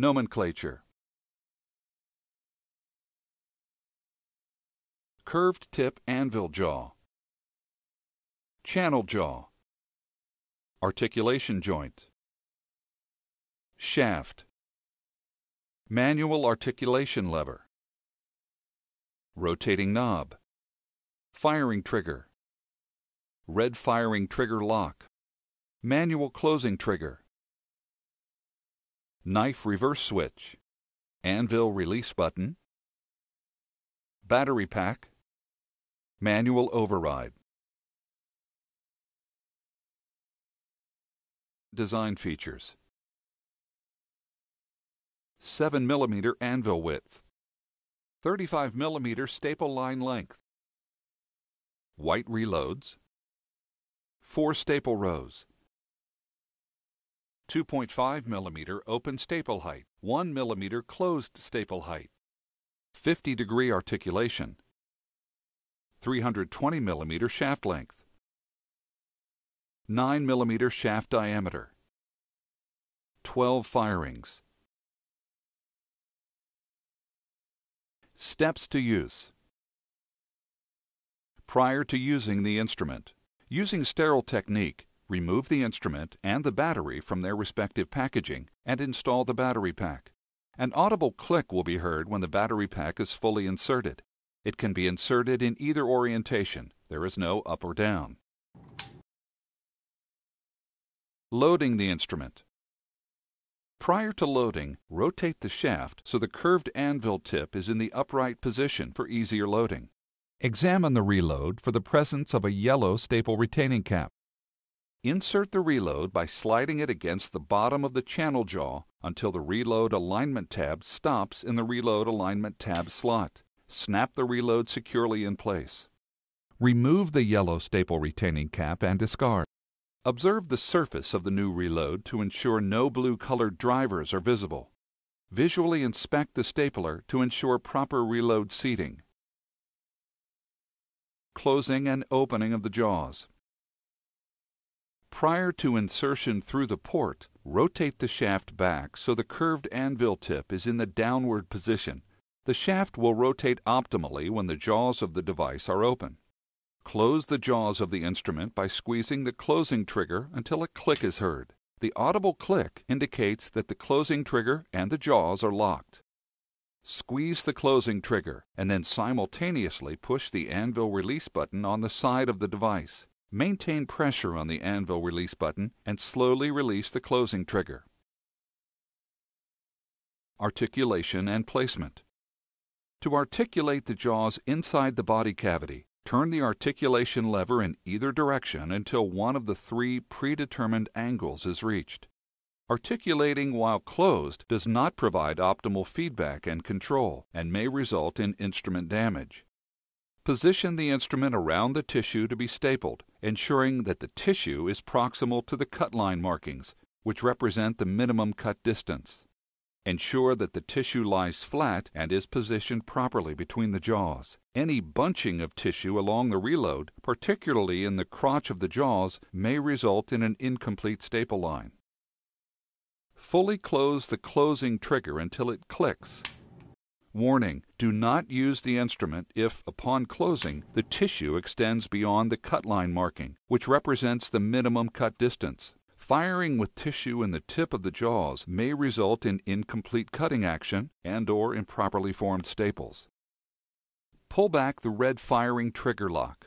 Nomenclature. Curved tip anvil jaw. Channel jaw. Articulation joint. Shaft. Manual articulation lever. Rotating knob. Firing trigger. Red firing trigger lock. Manual closing trigger Knife reverse switch Anvil release button Battery pack Manual override. Design features. 7 mm anvil width. 35 mm staple line length. White reloads. 4 staple rows 2.5 mm open staple height 1 mm closed staple height 50 degree articulation 320 mm shaft length 9 mm shaft diameter 12 firings. Steps to use. Prior to using the instrument, using sterile technique, remove the instrument and the battery from their respective packaging and install the battery pack. An audible click will be heard when the battery pack is fully inserted. It can be inserted in either orientation. There is no up or down. Loading the instrument. Prior to loading, rotate the shaft so the curved anvil tip is in the upright position for easier loading. Examine the reload for the presence of a yellow staple retaining cap. Insert the reload by sliding it against the bottom of the channel jaw until the Reload Alignment tab stops in the Reload Alignment tab slot. Snap the reload securely in place. Remove the yellow staple retaining cap and discard. Observe the surface of the new reload to ensure no blue colored drivers are visible. Visually inspect the stapler to ensure proper reload seating. Closing and opening of the jaws. Prior to insertion through the port, rotate the shaft back so the curved anvil tip is in the downward position. The shaft will rotate optimally when the jaws of the device are open. Close the jaws of the instrument by squeezing the closing trigger until a click is heard. The audible click indicates that the closing trigger and the jaws are locked. Squeeze the closing trigger and then simultaneously push the anvil release button on the side of the device. Maintain pressure on the anvil release button and slowly release the closing trigger. Articulation and placement. To articulate the jaws inside the body cavity, turn the articulation lever in either direction until one of the three predetermined angles is reached. Articulating while closed does not provide optimal feedback and control and may result in instrument damage. Position the instrument around the tissue to be stapled, ensuring that the tissue is proximal to the cut line markings, which represent the minimum cut distance. Ensure that the tissue lies flat and is positioned properly between the jaws. Any bunching of tissue along the reload, particularly in the crotch of the jaws, may result in an incomplete staple line. Fully close the closing trigger until it clicks. Warning, do not use the instrument if, upon closing, the tissue extends beyond the cut line marking, which represents the minimum cut distance. Firing with tissue in the tip of the jaws may result in incomplete cutting action and or improperly formed staples. Pull back the red firing trigger lock.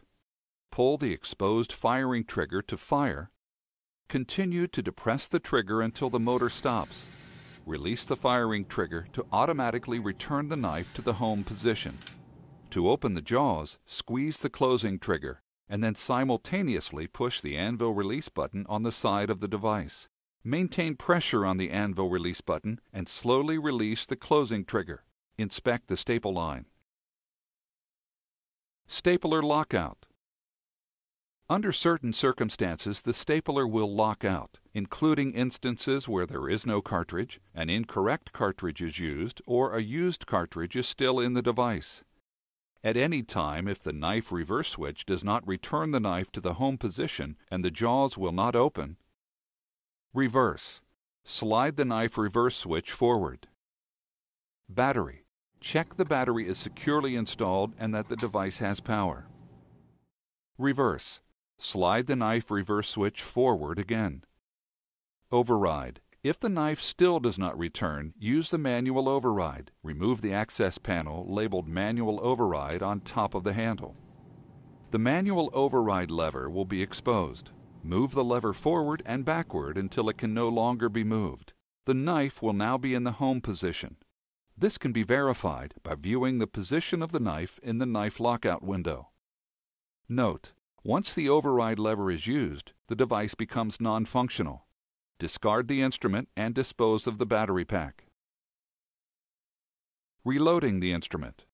Pull the exposed firing trigger to fire. Continue to depress the trigger until the motor stops release the firing trigger to automatically return the knife to the home position. To open the jaws, squeeze the closing trigger and then simultaneously push the anvil release button on the side of the device. Maintain pressure on the anvil release button and slowly release the closing trigger. Inspect the staple line. Stapler lockout. Under certain circumstances, the stapler will lock out, including instances where there is no cartridge, an incorrect cartridge is used, or a used cartridge is still in the device. At any time, if the knife reverse switch does not return the knife to the home position and the jaws will not open, reverse. Slide the knife reverse switch forward. Battery. Check the battery is securely installed and that the device has power. Reverse. Slide the knife reverse switch forward again. Override. If the knife still does not return, use the manual override. Remove the access panel labeled Manual Override on top of the handle. The manual override lever will be exposed. Move the lever forward and backward until it can no longer be moved. The knife will now be in the home position. This can be verified by viewing the position of the knife in the knife lockout window. Note, once the override lever is used, the device becomes non-functional. Discard the instrument and dispose of the battery pack. Reloading the instrument.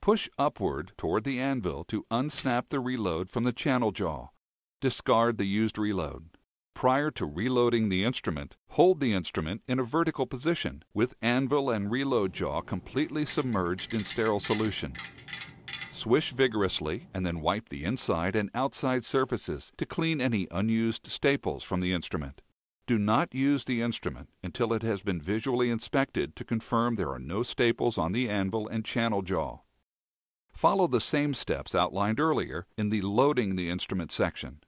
Push upward toward the anvil to unsnap the reload from the channel jaw. Discard the used reload. Prior to reloading the instrument, hold the instrument in a vertical position with anvil and reload jaw completely submerged in sterile solution. Swish vigorously and then wipe the inside and outside surfaces to clean any unused staples from the instrument. Do not use the instrument until it has been visually inspected to confirm there are no staples on the anvil and channel jaw. Follow the same steps outlined earlier in the Loading the Instrument section.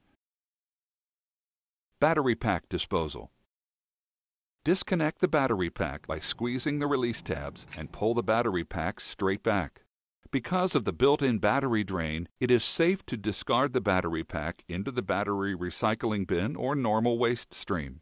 Battery pack disposal. Disconnect the battery pack by squeezing the release tabs and pull the battery pack straight back. Because of the built-in battery drain, it is safe to discard the battery pack into the battery recycling bin or normal waste stream.